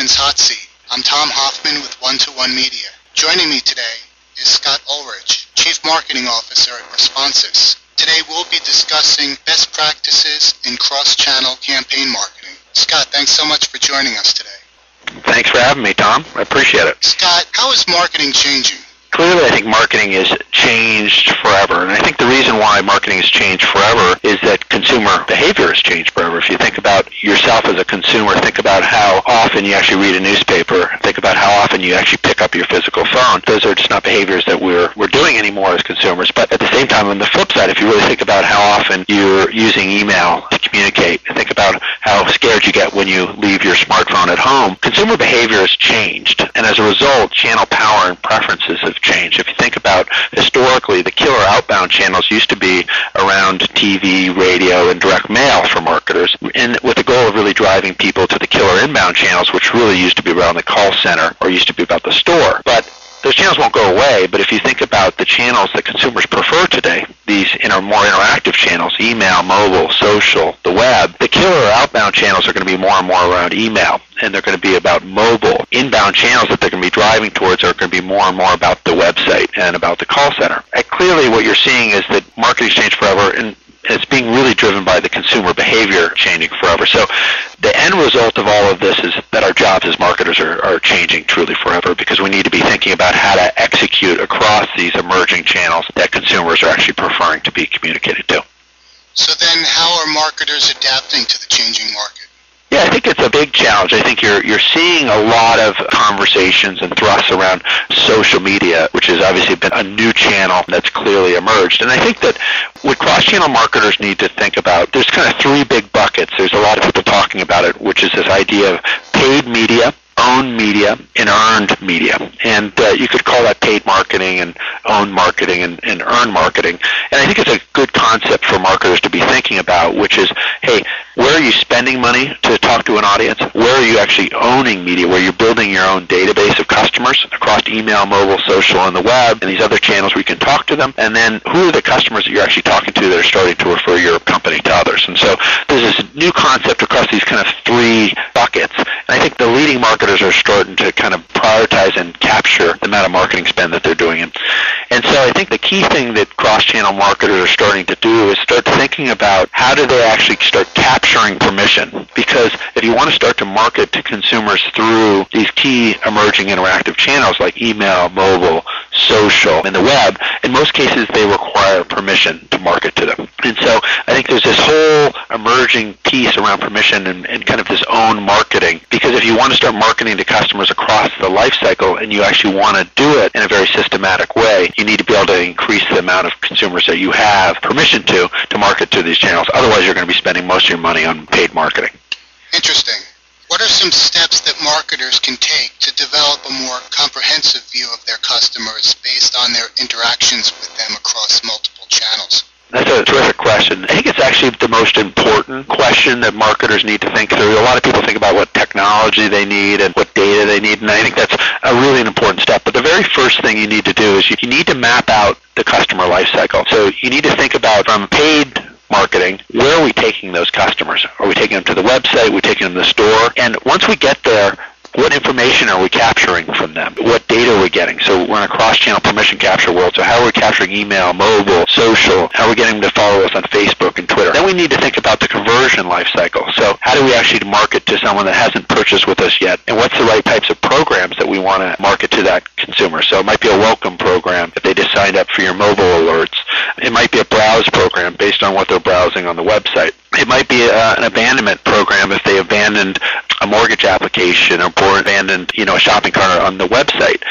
Hoffman's Hot Seat. I'm Tom Hoffman with One to One Media. Joining me today is Scott Olrich, Chief Marketing Officer at Responsys. Today we'll be discussing best practices in cross-channel campaign marketing. Scott, thanks so much for joining us today. Thanks for having me, Tom. I appreciate it. Scott, how is marketing changing? Clearly, I think marketing has changed forever. And I think the reason why marketing has changed forever is that consumer behavior has changed forever. If you think about yourself as a consumer, think about how often you actually read a newspaper, think about how often you actually pick up your physical phone. Those are just not behaviors that we're, we're doing anymore as consumers. But at the same time, on the flip side, if you really think about how often you're using email communicate, think about how scared you get when you leave your smartphone at home, consumer behavior has changed. And as a result, channel power and preferences have changed. If you think about historically, the killer outbound channels used to be around TV, radio, and direct mail for marketers, and with the goal of really driving people to the killer inbound channels, which really used to be around the call center or used to be about the store. But those channels won't go away, but if you think about the channels that consumers prefer today, these inter- more interactive channels, email, mobile, social, the web, the killer outbound channels are going to be more and more around email, and they're going to be about mobile. Inbound channels that they're going to be driving towards are going to be more and more about the website and about the call center. And clearly what you're seeing is that marketing's changed forever, and it's being really driven by the consumer behavior changing forever. So the end result of all of this is that our jobs as marketers are, are changing truly forever because we need to be thinking about how to execute across these emerging channels that consumers are actually preferring to be communicated to. So then how are marketers adapting to the changing market? Yeah, I think it's a big challenge. I think you're you're seeing a lot of conversations and thrusts around social media, which has obviously been a new channel that's clearly emerged. And I think that what cross-channel marketers need to think about, there's kind of three big buckets. There's a lot of people talking about it, which is this idea of paid media, owned media and earned media. And uh, you could call that paid marketing and owned marketing and, and earned marketing. And I think it's a good concept for marketers to be thinking about, which is, hey, are you spending money to talk to an audience? Where are you actually owning media, where you're building your own database of customers across email, mobile, social, and the web, and these other channels where you can talk to them? And then who are the customers that you're actually talking to that are starting to refer your company to others? And so there's this new concept across these kind of three buckets. And I think the leading marketers are starting to kind of prioritize and capture the amount of marketing spend that they're doing. And, and so I think the key thing that cross-channel marketers are starting to do is start thinking about how do they actually start capturing permission. Because if you want to start to market to consumers through these key emerging interactive channels like email, mobile, social, and the web, in most cases they require permission to market to them. And so I think there's this whole emerging piece around permission and, and kind of this own marketing. Because if you want to start marketing to customers across the life cycle and you actually want to do it in a very systematic way, you need to be able to increase the amount of consumers that you have permission to to market to these channels. Otherwise, you're going to be spending most of your money on paid marketing. Interesting. Some steps that marketers can take to develop a more comprehensive view of their customers based on their interactions with them across multiple channels? That's a terrific question. I think it's actually the most important question that marketers need to think through. A lot of people think about what technology they need and what data they need, and I think that's a really an important step. But the very first thing you need to do is you need to map out the customer lifecycle. So you need to think about from paid marketing, where we taking those customers? Are we taking them to the website? Are we taking them to the store? And once we get there, what information are we capturing from them? What data are we getting? So we're in a cross-channel permission capture world. So how are we capturing email, mobile, social? How are we getting them to follow us on Facebook and Twitter? Then we need to think about the conversion life cycle. So how do we actually market to someone that hasn't purchased with us yet? And what's the right types of programs that we want to market to that consumer? So it might be a welcome program if they just signed up for your mobile alerts. It might be a browse program based on what they're browsing on the website. It might be a, an abandonment program if they abandoned a mortgage application or abandoned, you know, a shopping cart on the website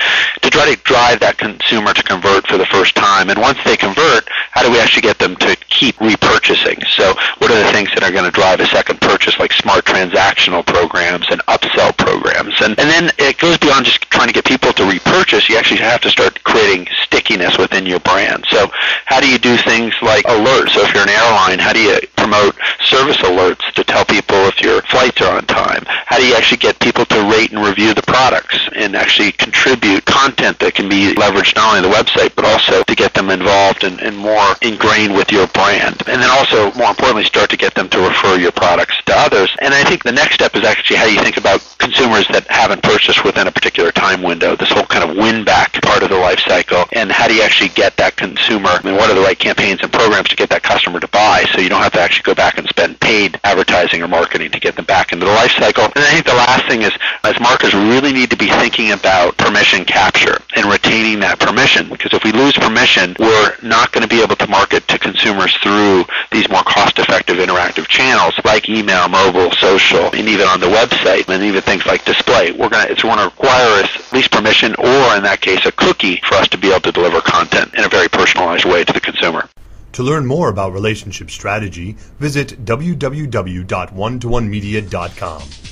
to try to drive that consumer to convert for the first time. And once they convert, how do we actually get them to keep repurchasing? So what are the things that are going to drive a second purchase like smart transactional programs and upsell programs? And, and then it goes beyond just trying to get people to repurchase. You actually have to start creating stickiness within your brand. So how do you do things like alerts? So if you're an airline, how do you promote service alerts to tell people if your flights are on time? How do you actually get people to rate and review the products and actually contribute content that can be leveraged not only on the website but also to get them involved and, and more ingrained with your brand? And then also, more importantly, start to get them to refer your products to others. And I think the next step is actually how you think about consumers that haven't purchased within a particular time window, this whole kind of win back part of the life cycle, and how do you actually get that consumer, I mean, what are the right campaigns and programs to get that customer to buy so you don't have to actually go back and spend paid advertising or marketing to get them back into the life cycle. And I think the last thing is, as marketers, really need to be thinking about permission capture and retaining that permission, because if we lose permission, we're not going to be able to market to consumers through these more cost-effective interactive channels like email, mobile, social, and even on the website, and even things like display. We're going to, it's going to require us at least permission or, in that case, a cookie for us to be able to deliver content in a very personalized way to the consumer. To learn more about relationship strategy, visit www.one-to-one-media.com.